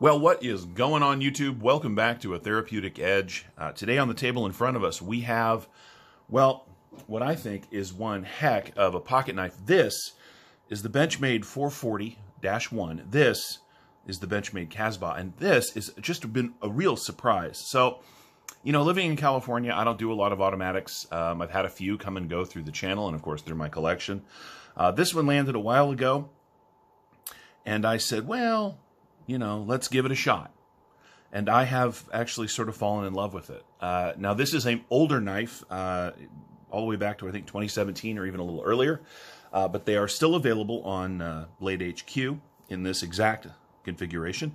Well, what is going on YouTube? Welcome back to A Therapeutic Edge. Uh, today on the table in front of us, we have, well, what I think is one heck of a pocket knife. This is the Benchmade 440-1. This is the Benchmade Casbah, and this has just been a real surprise. So, you know, living in California, I don't do a lot of automatics. Um, I've had a few come and go through the channel, and of course, through my collection. Uh, this one landed a while ago, and I said, well, you know, let's give it a shot. And I have actually sort of fallen in love with it. Uh, now, this is an older knife, uh, all the way back to, I think, 2017 or even a little earlier. Uh, but they are still available on uh, Blade HQ in this exact configuration.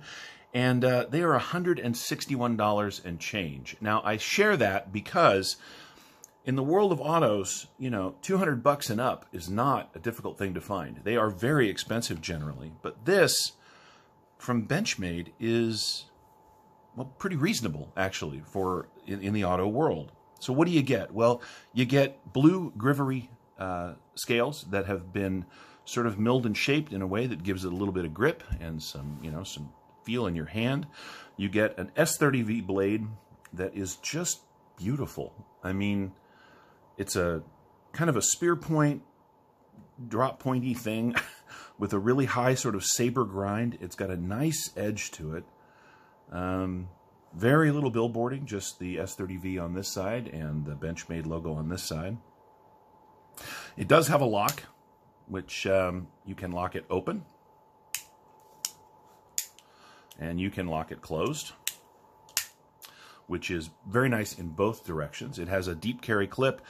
And uh, they are $161 and change. Now, I share that because in the world of autos, you know, 200 bucks and up is not a difficult thing to find. They are very expensive generally. But this from Benchmade is well pretty reasonable actually for in, in, the auto world. So what do you get? Well, you get blue Grivory uh, scales that have been sort of milled and shaped in a way that gives it a little bit of grip and some you know some feel in your hand. You get an S30V blade that is just beautiful. I mean, it's a kind of a spear point, drop pointy thing. with a really high sort of saber grind. It's got a nice edge to it. Um, very little billboarding, just the S30V on this side and the Benchmade logo on this side. It does have a lock, which um, you can lock it open. And you can lock it closed, which is very nice in both directions. It has a deep carry clip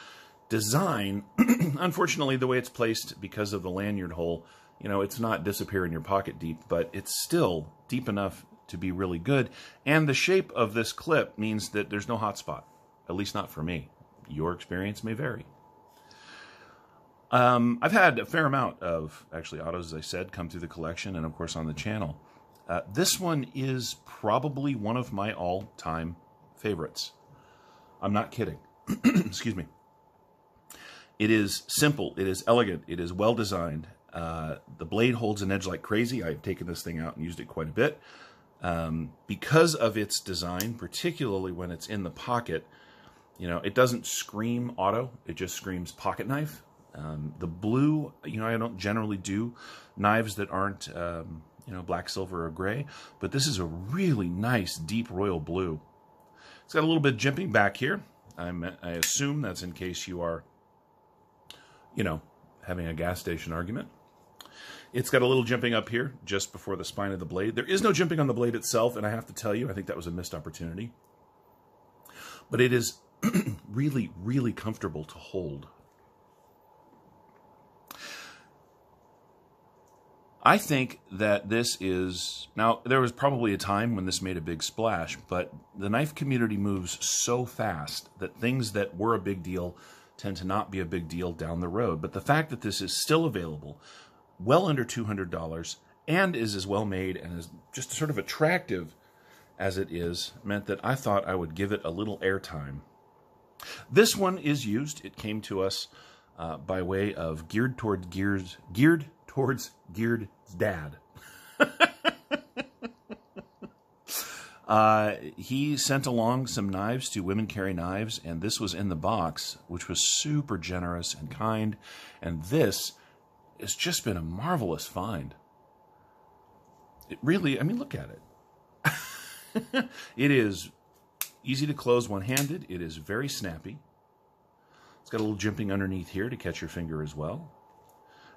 design. Unfortunately, the way it's placed because of the lanyard hole you know, it's not disappear in your pocket deep, but it's still deep enough to be really good. And the shape of this clip means that there's no hot spot, at least not for me. Your experience may vary. Um, I've had a fair amount of, actually, autos, as I said, come through the collection and, of course, on the channel. Uh, this one is probably one of my all-time favorites. I'm not kidding. Excuse me. It is simple. It is elegant. It is well designed. Uh, the blade holds an edge like crazy. I've taken this thing out and used it quite a bit. Um, because of its design, particularly when it's in the pocket, you know, it doesn't scream auto. It just screams pocket knife. Um, the blue, you know, I don't generally do knives that aren't, um, you know, black, silver, or gray, but this is a really nice deep royal blue. It's got a little bit of jimping back here. I'm, I assume that's in case you are, you know, having a gas station argument. It's got a little jimping up here just before the spine of the blade. There is no jimping on the blade itself, and I have to tell you, I think that was a missed opportunity. But it is really, really comfortable to hold. I think that this is now there was probably a time when this made a big splash, but the knife community moves so fast that things that were a big deal tend to not be a big deal down the road. But the fact that this is still available well under $200 and is as well made and is just sort of attractive as it is meant that I thought I would give it a little airtime. This one is used. It came to us uh, by way of geared toward gears, geared towards geared dad. uh, he sent along some knives to Women Carry Knives, and this was in the box, which was super generous and kind. And this has just been a marvelous find. It really, I mean, look at it. it is easy to close one-handed. It is very snappy. It's got a little jimping underneath here to catch your finger as well.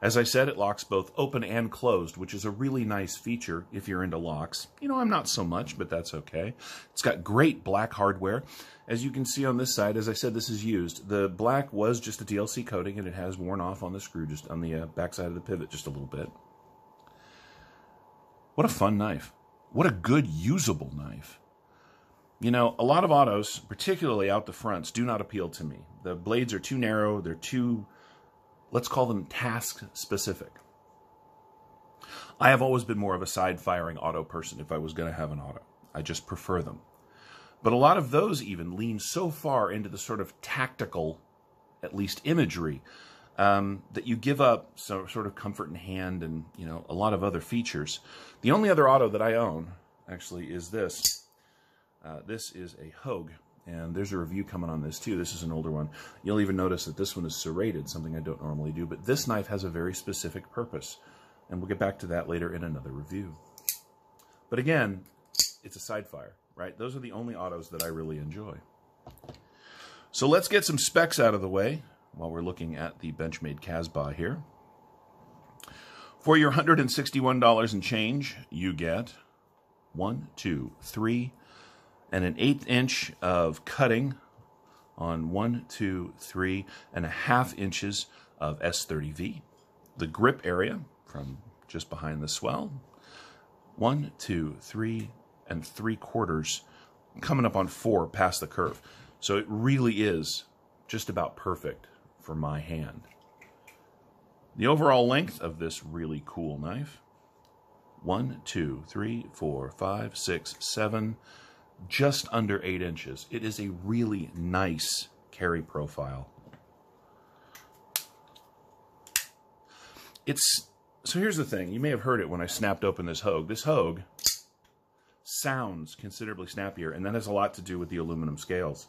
As I said, it locks both open and closed, which is a really nice feature if you're into locks. You know, I'm not so much, but that's okay. It's got great black hardware. As you can see on this side, as I said, this is used. The black was just a DLC coating, and it has worn off on the screw, just on the uh, back side of the pivot, just a little bit. What a fun knife. What a good, usable knife. You know, a lot of autos, particularly out the fronts, do not appeal to me. The blades are too narrow, they're too let's call them task specific. I have always been more of a side firing auto person if I was going to have an auto. I just prefer them. But a lot of those even lean so far into the sort of tactical, at least imagery, um, that you give up some sort of comfort in hand and you know a lot of other features. The only other auto that I own actually is this. Uh, this is a Hogue, and there's a review coming on this too. This is an older one. You'll even notice that this one is serrated, something I don't normally do, but this knife has a very specific purpose, and we'll get back to that later in another review. But again, it's a side fire, right? Those are the only autos that I really enjoy. So let's get some specs out of the way while we're looking at the Benchmade Casbah here. For your $161 and change, you get one, two, three, and an eighth inch of cutting on one, two, three, and a half inches of S30V. The grip area from just behind the swell, one, two, three, and three quarters, coming up on four past the curve. So it really is just about perfect for my hand. The overall length of this really cool knife, one, two, three, four, five, six, seven, just under eight inches. It is a really nice carry profile. It's, so here's the thing. You may have heard it when I snapped open this Hogue. This Hogue sounds considerably snappier, and that has a lot to do with the aluminum scales.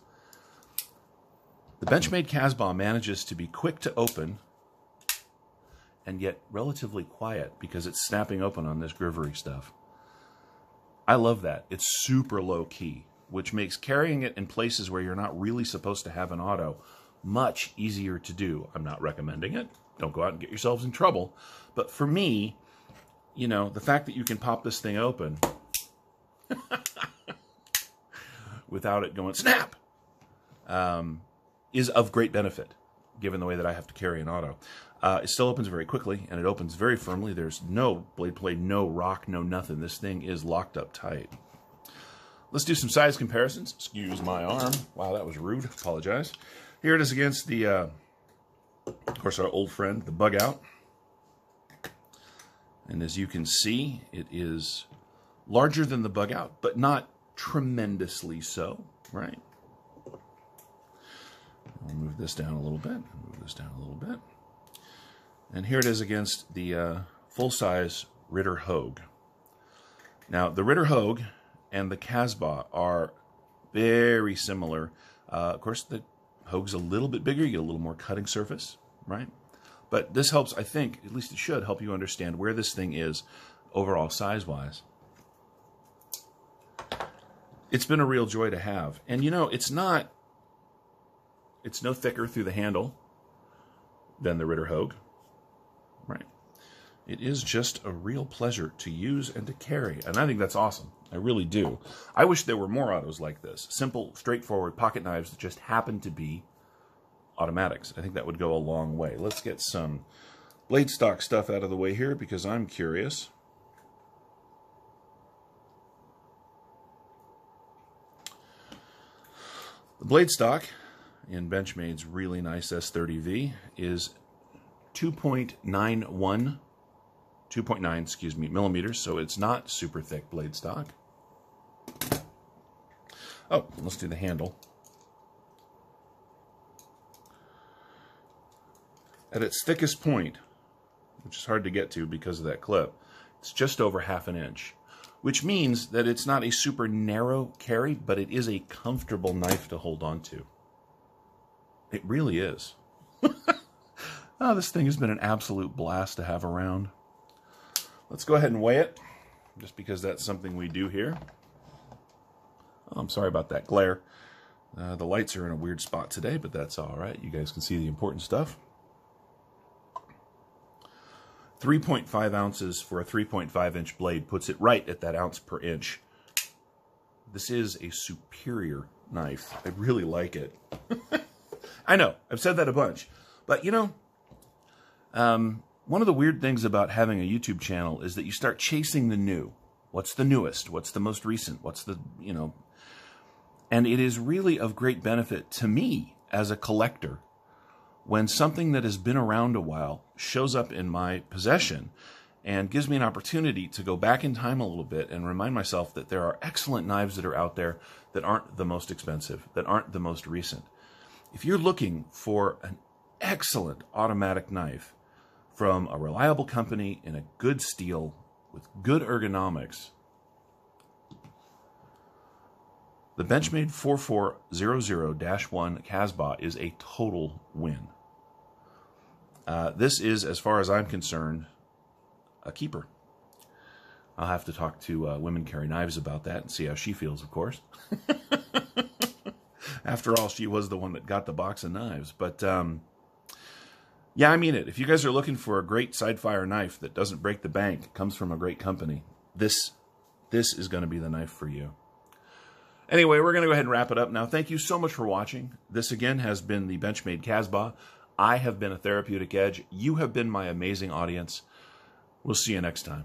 The Benchmade Casbah manages to be quick to open and yet relatively quiet because it's snapping open on this Grivory stuff. I love that. It's super low key, which makes carrying it in places where you're not really supposed to have an auto much easier to do. I'm not recommending it. Don't go out and get yourselves in trouble. But for me, you know, the fact that you can pop this thing open without it going snap um, is of great benefit, given the way that I have to carry an auto. Uh, it still opens very quickly, and it opens very firmly. There's no blade play, no rock, no nothing. This thing is locked up tight. Let's do some size comparisons. Excuse my arm. Wow, that was rude. Apologize. Here it is against the, uh, of course, our old friend, the Bug Out. And as you can see, it is larger than the Bug Out, but not tremendously so, right? I'll move this down a little bit. Move this down a little bit. And here it is against the uh, full-size Ritter Hogue. Now, the Ritter Hogue and the Casbah are very similar. Uh, of course, the Hogue's a little bit bigger. You get a little more cutting surface, right? But this helps, I think, at least it should help you understand where this thing is overall size-wise. It's been a real joy to have. And, you know, it's not, it's no thicker through the handle than the Ritter Hogue. It is just a real pleasure to use and to carry, and I think that's awesome. I really do. I wish there were more autos like this. Simple, straightforward pocket knives that just happen to be automatics. I think that would go a long way. Let's get some blade stock stuff out of the way here because I'm curious. The blade stock in Benchmade's really nice S30V is 2.91, 2.9, excuse me, millimeters, so it's not super thick blade stock. Oh, let's do the handle. At its thickest point, which is hard to get to because of that clip, it's just over half an inch, which means that it's not a super narrow carry, but it is a comfortable knife to hold on to. It really is. Oh, this thing has been an absolute blast to have around. Let's go ahead and weigh it, just because that's something we do here. Oh, I'm sorry about that glare. Uh, the lights are in a weird spot today, but that's all right. You guys can see the important stuff. 3.5 ounces for a 3.5 inch blade puts it right at that ounce per inch. This is a superior knife. I really like it. I know, I've said that a bunch. But, you know, um, one of the weird things about having a YouTube channel is that you start chasing the new. What's the newest? What's the most recent? What's the, you know, and it is really of great benefit to me as a collector when something that has been around a while shows up in my possession and gives me an opportunity to go back in time a little bit and remind myself that there are excellent knives that are out there that aren't the most expensive, that aren't the most recent. If you're looking for an excellent automatic knife from a reliable company in a good steel with good ergonomics, The Benchmade 4400-1 Casbah is a total win. Uh, this is, as far as I'm concerned, a keeper. I'll have to talk to uh, Women Carry Knives about that and see how she feels, of course. After all, she was the one that got the box of knives. But um, yeah, I mean it. If you guys are looking for a great sidefire knife that doesn't break the bank, comes from a great company, this this is going to be the knife for you. Anyway, we're going to go ahead and wrap it up now. Thank you so much for watching. This again has been the Benchmade Casbah. I have been a Therapeutic Edge. You have been my amazing audience. We'll see you next time.